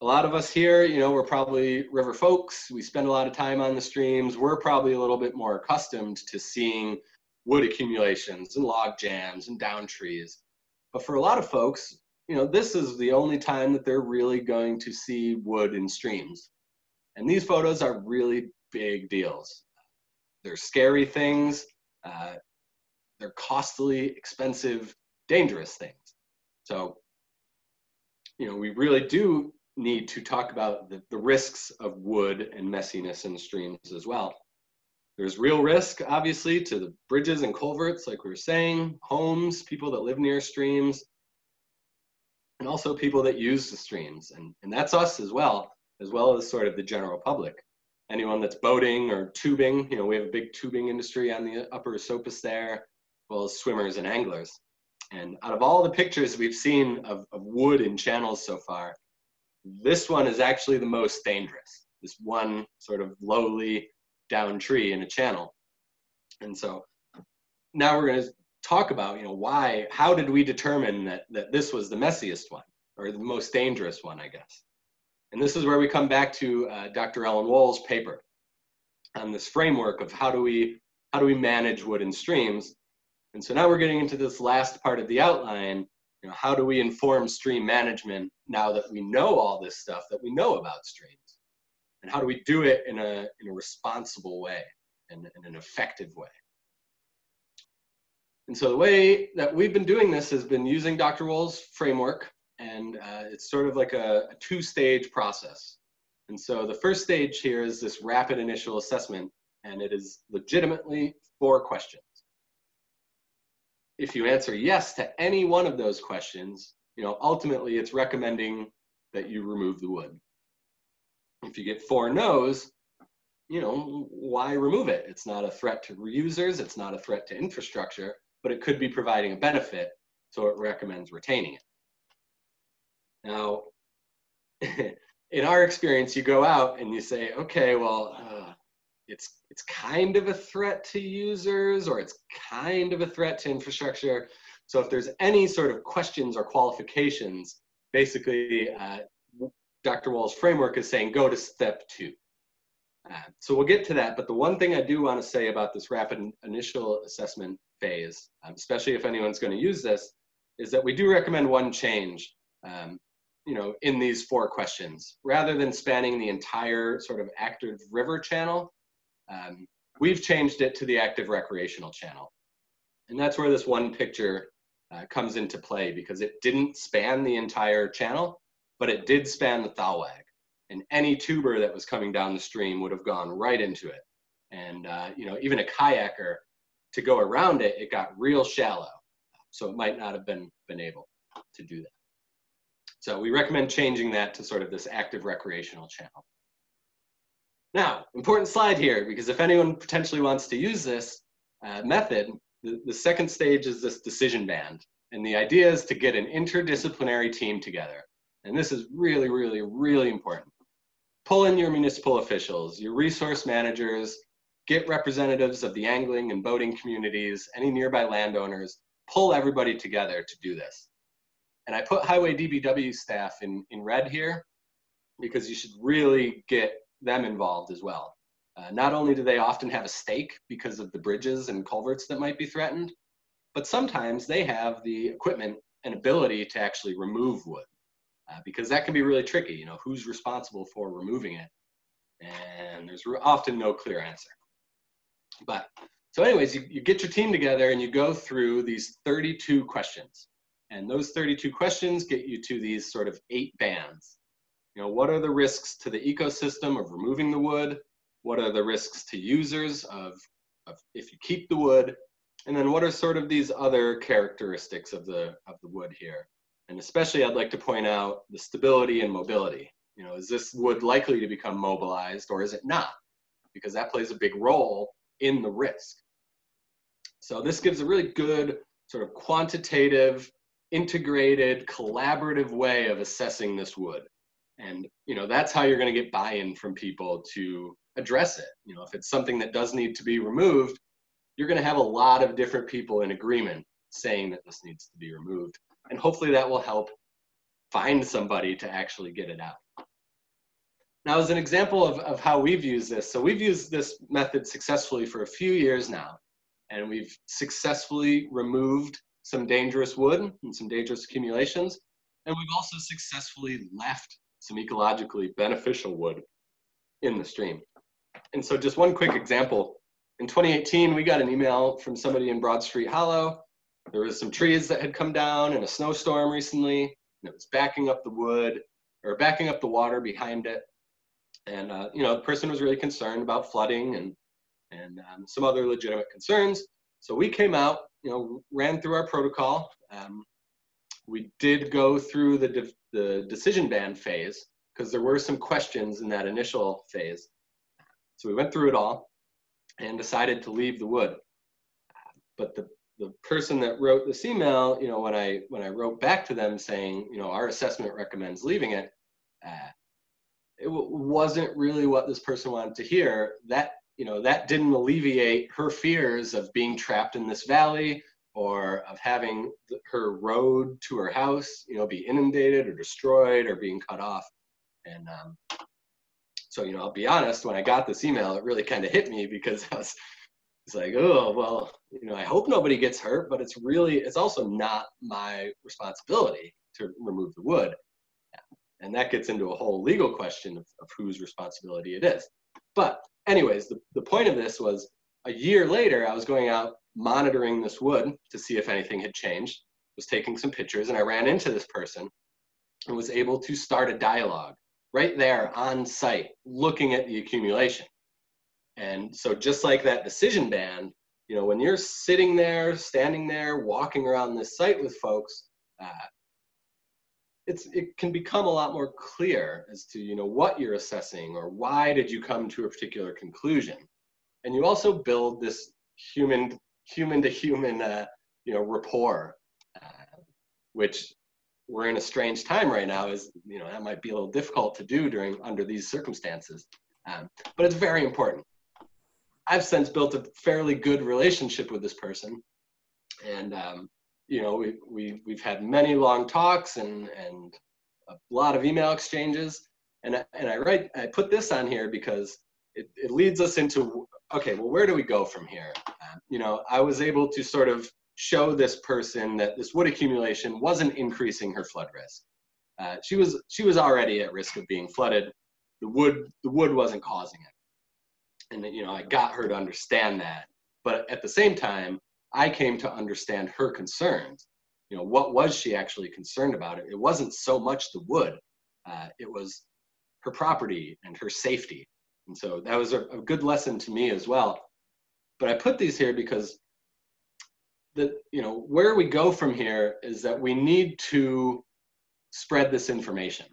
S3: a lot of us here you know we're probably river folks we spend a lot of time on the streams we're probably a little bit more accustomed to seeing wood accumulations and log jams and down trees but for a lot of folks you know, this is the only time that they're really going to see wood in streams. And these photos are really big deals. They're scary things. Uh, they're costly, expensive, dangerous things. So, you know, we really do need to talk about the, the risks of wood and messiness in streams as well. There's real risk, obviously, to the bridges and culverts, like we were saying, homes, people that live near streams, and also people that use the streams. And, and that's us as well, as well as sort of the general public. Anyone that's boating or tubing, you know, we have a big tubing industry on the upper Esopus there, as well as swimmers and anglers. And out of all the pictures we've seen of, of wood in channels so far, this one is actually the most dangerous. This one sort of lowly down tree in a channel. And so now we're going to talk about, you know, why, how did we determine that, that this was the messiest one or the most dangerous one, I guess. And this is where we come back to uh, Dr. Ellen Wohl's paper on this framework of how do we, how do we manage wood and streams? And so now we're getting into this last part of the outline. You know, how do we inform stream management now that we know all this stuff that we know about streams? And how do we do it in a, in a responsible way and in an effective way? And so the way that we've been doing this has been using Dr. Wohl's framework, and uh, it's sort of like a, a two-stage process. And so the first stage here is this rapid initial assessment, and it is legitimately four questions. If you answer yes to any one of those questions, you know, ultimately it's recommending that you remove the wood. If you get four no's, you know, why remove it? It's not a threat to users, it's not a threat to infrastructure, but it could be providing a benefit, so it recommends retaining it. Now, in our experience, you go out and you say, okay, well, it's it's kind of a threat to users or it's kind of a threat to infrastructure. So if there's any sort of questions or qualifications, basically uh, Dr. Wohl's framework is saying go to step two. Uh, so we'll get to that, but the one thing I do want to say about this rapid initial assessment phase, um, especially if anyone's going to use this, is that we do recommend one change um, you know, in these four questions. Rather than spanning the entire sort of active river channel, um, we've changed it to the active recreational channel. And that's where this one picture uh, comes into play because it didn't span the entire channel, but it did span the Thalweg. And any tuber that was coming down the stream would have gone right into it. And, uh, you know, even a kayaker, to go around it, it got real shallow. So it might not have been, been able to do that. So we recommend changing that to sort of this active recreational channel. Now, important slide here, because if anyone potentially wants to use this uh, method, the, the second stage is this decision band. And the idea is to get an interdisciplinary team together. And this is really, really, really important. Pull in your municipal officials, your resource managers, get representatives of the angling and boating communities, any nearby landowners, pull everybody together to do this. And I put highway DPW staff in, in red here because you should really get them involved as well. Uh, not only do they often have a stake because of the bridges and culverts that might be threatened, but sometimes they have the equipment and ability to actually remove wood uh, because that can be really tricky. You know, who's responsible for removing it? And there's often no clear answer. But so anyways, you, you get your team together and you go through these 32 questions. And those 32 questions get you to these sort of eight bands. You know, what are the risks to the ecosystem of removing the wood? What are the risks to users of, of if you keep the wood? And then what are sort of these other characteristics of the, of the wood here? And especially I'd like to point out the stability and mobility. You know, is this wood likely to become mobilized or is it not? Because that plays a big role in the risk. So this gives a really good sort of quantitative integrated, collaborative way of assessing this wood. And you know that's how you're going to get buy-in from people to address it. You know, if it's something that does need to be removed, you're going to have a lot of different people in agreement saying that this needs to be removed. And hopefully that will help find somebody to actually get it out. Now, as an example of, of how we've used this, so we've used this method successfully for a few years now, and we've successfully removed some dangerous wood and some dangerous accumulations. And we've also successfully left some ecologically beneficial wood in the stream. And so just one quick example. In 2018, we got an email from somebody in Broad Street Hollow. There was some trees that had come down in a snowstorm recently, and it was backing up the wood or backing up the water behind it. And uh, you know, the person was really concerned about flooding and and um, some other legitimate concerns. So we came out you know, ran through our protocol. Um, we did go through the, de the decision band phase because there were some questions in that initial phase. So we went through it all and decided to leave the wood. But the, the person that wrote this email, you know, when I, when I wrote back to them saying, you know, our assessment recommends leaving it, uh, it wasn't really what this person wanted to hear. That you know, that didn't alleviate her fears of being trapped in this valley or of having her road to her house, you know, be inundated or destroyed or being cut off. And um, so, you know, I'll be honest, when I got this email, it really kind of hit me because I was, it's like, oh, well, you know, I hope nobody gets hurt, but it's really, it's also not my responsibility to remove the wood. And that gets into a whole legal question of, of whose responsibility it is. But, anyways, the, the point of this was a year later, I was going out monitoring this wood to see if anything had changed, was taking some pictures, and I ran into this person and was able to start a dialogue right there on site, looking at the accumulation. And so, just like that decision band, you know, when you're sitting there, standing there, walking around this site with folks, uh, it's it can become a lot more clear as to you know what you're assessing or why did you come to a particular conclusion and you also build this human human to human uh, you know rapport uh, which we're in a strange time right now is you know that might be a little difficult to do during under these circumstances um, but it's very important i've since built a fairly good relationship with this person and um, you know, we, we, we've had many long talks and, and a lot of email exchanges. And, and I write, I put this on here because it, it leads us into, okay, well, where do we go from here? You know, I was able to sort of show this person that this wood accumulation wasn't increasing her flood risk. Uh, she was she was already at risk of being flooded. The wood the wood wasn't causing it, and you know I got her to understand that. But at the same time, I came to understand her concerns. You know, what was she actually concerned about? It wasn't so much the wood, uh, it was her property and her safety. And so that was a, a good lesson to me as well. But I put these here because the, you know, where we go from here is that we need to spread this information.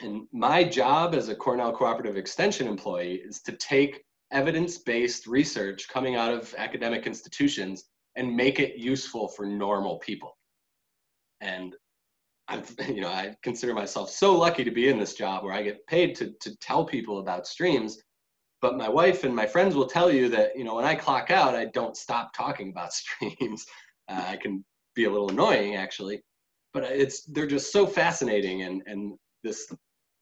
S3: And my job as a Cornell Cooperative Extension employee is to take evidence-based research coming out of academic institutions and make it useful for normal people. And I've, you know, I consider myself so lucky to be in this job where I get paid to, to tell people about streams. But my wife and my friends will tell you that, you know, when I clock out, I don't stop talking about streams. Uh, I can be a little annoying actually, but it's, they're just so fascinating. And, and this,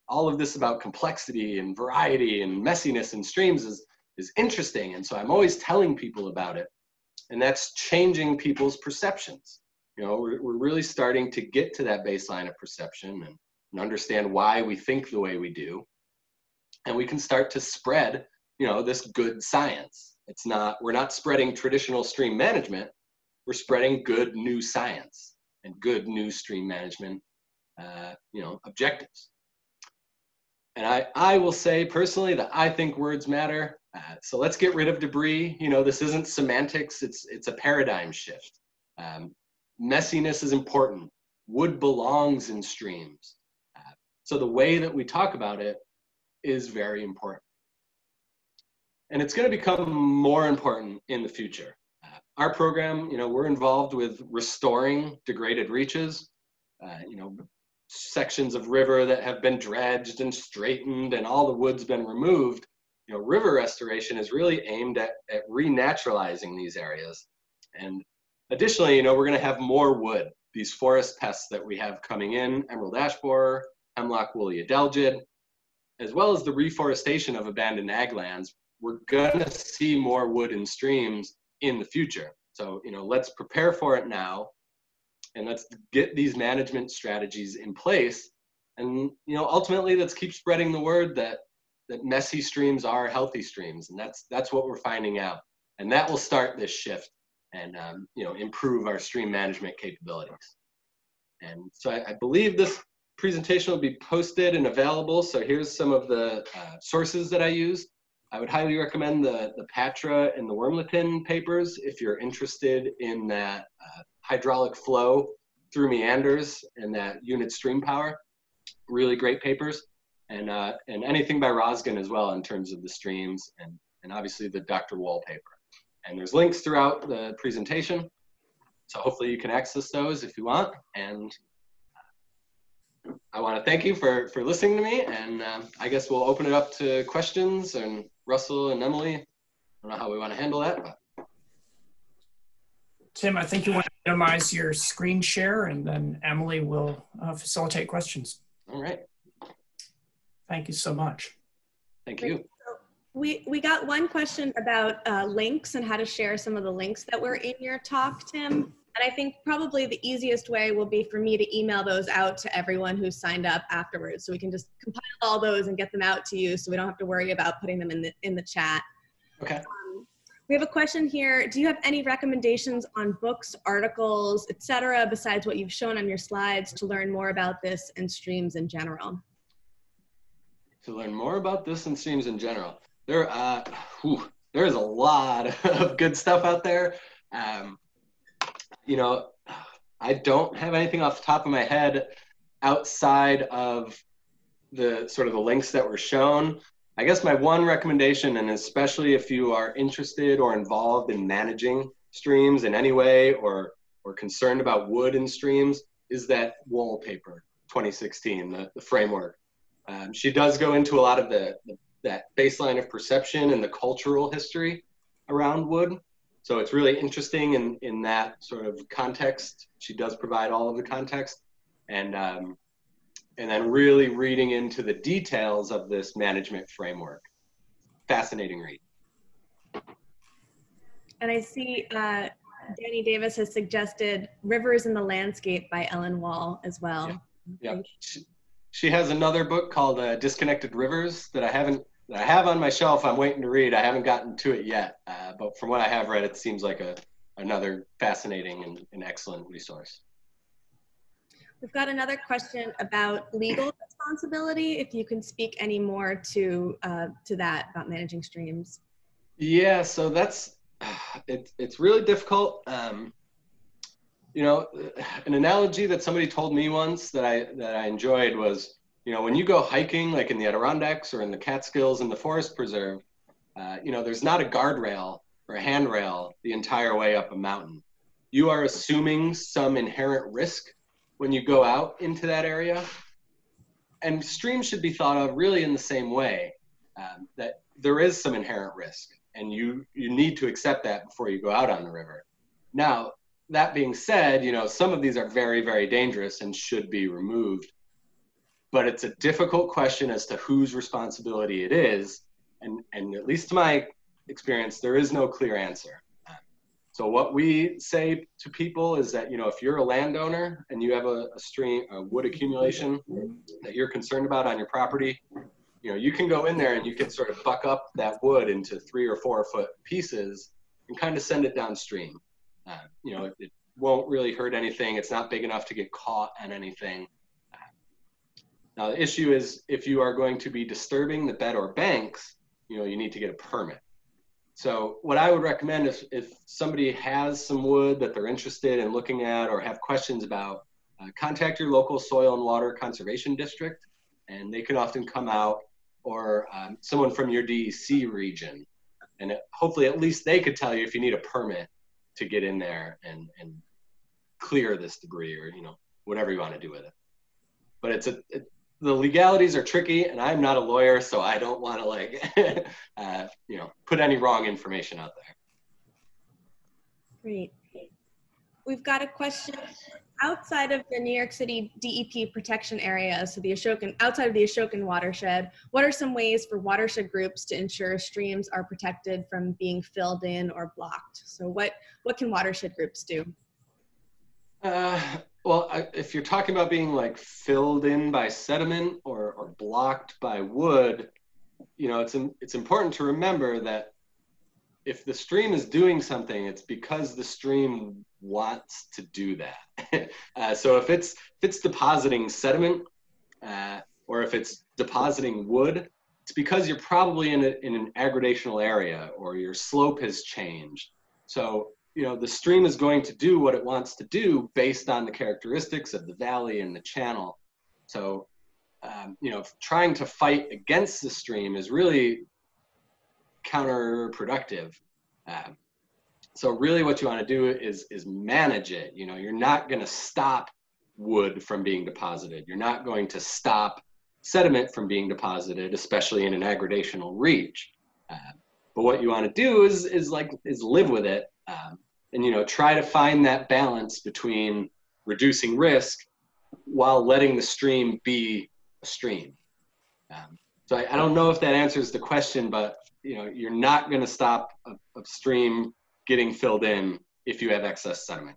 S3: all of this about complexity and variety and messiness in streams is, is interesting. And so I'm always telling people about it. And that's changing people's perceptions. You know, we're, we're really starting to get to that baseline of perception and, and understand why we think the way we do. And we can start to spread, you know, this good science. It's not, we're not spreading traditional stream management, we're spreading good new science and good new stream management, uh, you know, objectives. And I, I will say personally that I think words matter. Uh, so let's get rid of debris. You know, this isn't semantics, it's, it's a paradigm shift. Um, messiness is important. Wood belongs in streams. Uh, so the way that we talk about it is very important. And it's going to become more important in the future. Our program, you know, we're involved with restoring degraded reaches. Uh, you know, sections of river that have been dredged and straightened and all the wood's been removed, you know, river restoration is really aimed at, at renaturalizing these areas. And additionally, you know, we're going to have more wood. These forest pests that we have coming in, emerald ash borer, hemlock woolly adelgid, as well as the reforestation of abandoned ag lands, we're to see more wood in streams in the future. So, you know, let's prepare for it now and let's get these management strategies in place. And you know ultimately let's keep spreading the word that that messy streams are healthy streams and that's that's what we're finding out. And that will start this shift and um, you know improve our stream management capabilities. And so I, I, believe this presentation will be posted and available. So here's some of the uh, sources that i use i would highly recommend the the patra and the wormlepin papers if you're interested in that uh, hydraulic flow through meanders and that unit stream power. Really great papers. And, uh, and anything by Rosgen as well in terms of the streams and, and obviously the Dr. Wohl paper. And there's links throughout the presentation. So hopefully you can access those if you want. And I want to thank you for, for listening to me. And uh, I guess we'll open it up to questions and Russell and Emily. I don't know how we want to handle that, but
S1: Tim, I think you want to minimize your screen share and then Emily will uh, facilitate questions.
S3: All right.
S1: Thank you so much.
S3: Thank you.
S2: We, we got one question about uh, links and how to share some of the links that were in your talk, Tim. And I think probably the easiest way will be for me to email those out to everyone who's signed up afterwards. So we can just compile all those and get them out to you so we don't have to worry about putting them in the, in the chat.
S3: Okay.
S2: Um, we have a question here. Do you have any recommendations on books, articles, etc., besides what you've shown on your slides to learn more about this and streams in general?
S3: To learn more about this and streams in general, there, uh, whew, there is a lot of good stuff out there. Um, you know, I don't have anything off the top of my head outside of the sort of the links that were shown. I guess my one recommendation, and especially if you are interested or involved in managing streams in any way or or concerned about wood in streams, is that Wohl paper 2016, the, the framework. Um, she does go into a lot of the, the that baseline of perception and the cultural history around wood. So it's really interesting in, in that sort of context. She does provide all of the context. And, um, and then really reading into the details of this management framework. Fascinating read.
S2: And I see uh, Danny Davis has suggested Rivers in the Landscape by Ellen Wohl as well.
S3: Yeah. yeah. She, she, has another book called uh, Disconnected Rivers that I haven't I have on my shelf. I'm waiting to read. I haven't gotten to it yet, uh, but from what I have read, it seems like a another fascinating and, and excellent resource.
S2: We've got another question about legal responsibility. If you can speak any more to uh, to that about managing streams.
S3: Yeah, so that's it's it's really difficult. Um, you know, an analogy that somebody told me once that I that I enjoyed was you know, when you go hiking, like in the Adirondacks or in the Catskills in the Forest Preserve, uh, you know, there's not a guardrail or a handrail the entire way up a mountain. You are assuming some inherent risk when you go out into that area. And streams should be thought of really in the same way um, that there is some inherent risk, and you you need to accept that before you go out on the river. Now, that being said, you know, some of these are very, very dangerous and should be removed but it's a difficult question as to whose responsibility it is. And, and at least to my experience, there is no clear answer. So what we say to people is that, you know, if you're a landowner and you have a, a stream, a wood accumulation that you're concerned about on your property, you know, you can go in there and you can sort of buck up that wood into three or four foot pieces and kind of send it downstream. Uh, you know, it, it won't really hurt anything. It's not big enough to get caught on anything. Now the issue is if you are going to be disturbing the bed or banks, you know, you need to get a permit. So what I would recommend is if somebody has some wood that they're interested in looking at or have questions about, uh, contact your local soil and water conservation district, and they can often come out, or um, someone from your DEC region, and it, hopefully at least they could tell you if you need a permit to get in there and and clear this debris or you know whatever you want to do with it. But it's a it, the legalities are tricky and i'm not a lawyer so i don't want to like uh, you know put any wrong information out there.
S2: Great. We've got a question. Outside of the new york city dep protection area so the ashokan outside of the ashokan watershed what are some ways for watershed groups to ensure streams are protected from being filled in or blocked? So what what can watershed groups do?
S3: Uh, well, I, if you're talking about being like filled in by sediment or, or blocked by wood, you know, it's it's important to remember that if the stream is doing something, it's because the stream wants to do that. uh, so if it's if it's depositing sediment uh, or if it's depositing wood, it's because you're probably in, a, in an aggradational area or your slope has changed. So you know the stream is going to do what it wants to do based on the characteristics of the valley and the channel. So um, you know trying to fight against the stream is really counterproductive. Um, so really what you want to do is is manage it. You know you're not going to stop wood from being deposited. You're not going to stop sediment from being deposited especially in an aggradational reach. Uh, but what you want to do is is like is live with it um, and you know try to find that balance between reducing risk while letting the stream be a stream um, so I, I, don't know if that answers the question but you know, you're not going to stop a, a stream getting filled in if you have excess sediment.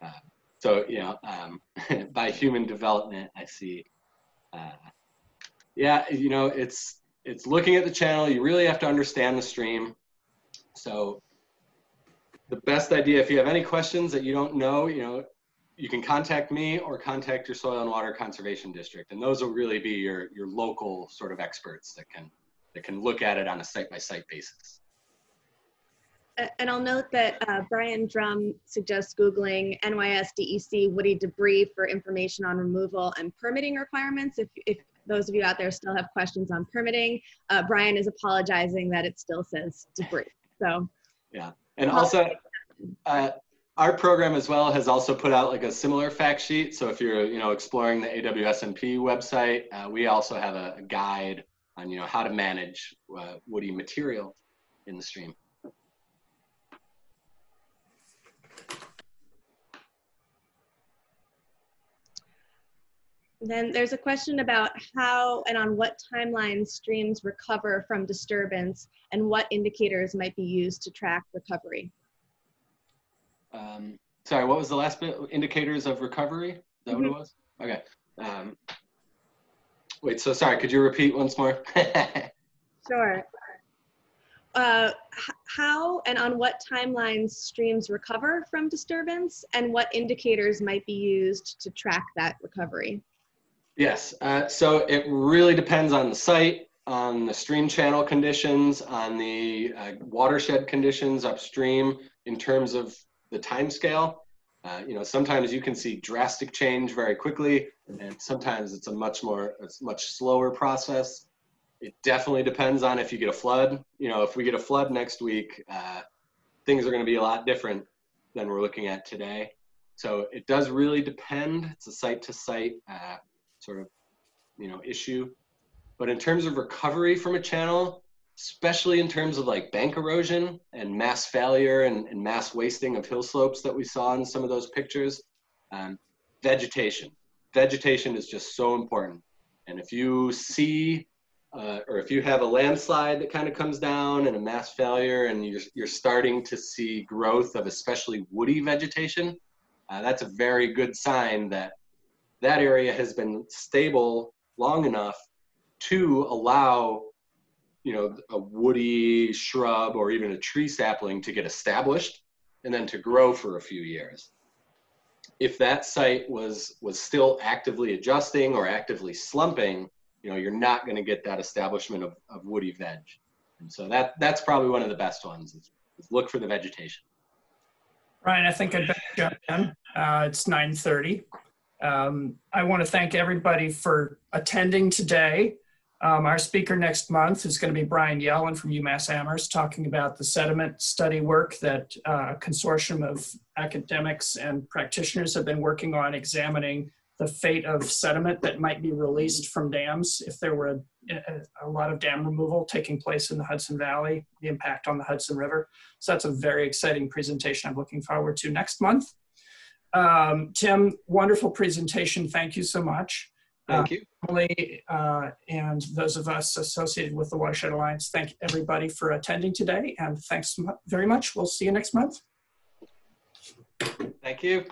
S3: Uh, so, you know, um, by human development, I see, uh, yeah, you know, it's, it's looking at the channel. You really have to understand the stream. So the best idea, if you have any questions that you don't know, you know, you can contact me or contact your soil and water conservation district. And those will really be your, your local sort of experts that can, that can look at it on a site by site basis.
S2: And I'll note that uh, Brian Drum suggests Googling NYS DEC woody debris for information on removal and permitting requirements. If, if those of you out there still have questions on permitting, uh, Brian is apologizing that it still says debris. So
S3: And also, uh, our program as well has also put out like a similar fact sheet. So if you're, you know, exploring the AWSMP website, uh, we also have a, a guide on, you know, how to manage uh, woody material in the stream.
S2: Then there's a question about how and on what timeline streams recover from disturbance and what indicators might be used to track recovery.
S3: Um, sorry, what was the last bit? Indicators of recovery? Is that what it was? Okay. Um, wait, so sorry, could you repeat once more?
S2: Sure. Uh, how and on what timelines streams recover from disturbance and what indicators might be used to track that recovery?
S3: Yes, uh, so it really depends on the site, on the stream channel conditions, on the uh, watershed conditions upstream in terms of the time scale. Uh, you know, sometimes you can see drastic change very quickly, and sometimes it's a much more, it's much slower process. It definitely depends on if you get a flood. You know, if we get a flood next week, uh, things are going to be a lot different than we're looking at today. So it does really depend. It's a site to site sort of you know issue. But in terms of recovery from a channel especially in terms of like bank erosion and mass failure and, and mass wasting of hill slopes that we saw in some of those pictures um, vegetation. Vegetation is just so important. And if you see uh, or if you have a landslide that kind of comes down and a mass failure and you're, you're starting to see growth of especially woody vegetation uh, that's a very good sign that that area has been stable long enough to allow you know a woody shrub or even a tree sapling to get established and then to grow for a few years if that site was was still actively adjusting or actively slumping you know you're not going to get that establishment of, of woody veg and so that that's probably one of the best ones is, is look for the vegetation
S1: Ryan, I think better jump in. Uh, it's 9:30. Um, I want to thank everybody for attending today. Um, our speaker next month is going to be Brian Yellen from UMass Amherst, talking about the sediment study work that uh, a consortium of academics and practitioners have been working on, examining the fate of sediment that might be released from dams if there were a, a, a lot of dam removal taking place in the Hudson Valley, the impact on the Hudson River. So that's a very exciting presentation I'm looking forward to next month. Um, Tim, wonderful presentation. Thank you so much.
S3: thank you
S1: Emily, uh, and those of us associated with the Watershed Alliance, thank everybody for attending today. And thanks very much. We'll see you next month.
S3: thank you